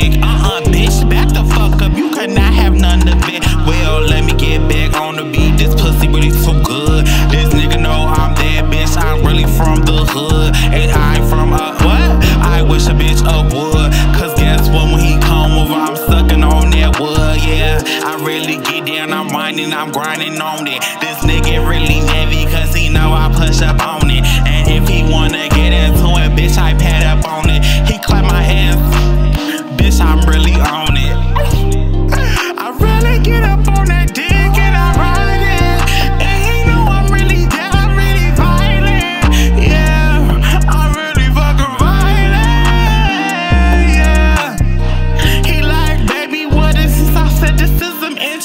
dick. Uh-uh, bitch, back the fuck up. You could not have none of it. Well, let me get back on the beat. This pussy really so good. This nigga know I'm that bitch. I'm really from the hood. And I'm from a what? I wish a bitch a would. Cause guess what? When he come over, I'm sucking on that wood. Yeah, I really get down. I'm whining, I'm grinding on it. This nigga really navy, cause he know I push up on it. And if he wanna get into it, bitch, I pass.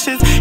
Some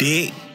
Dick.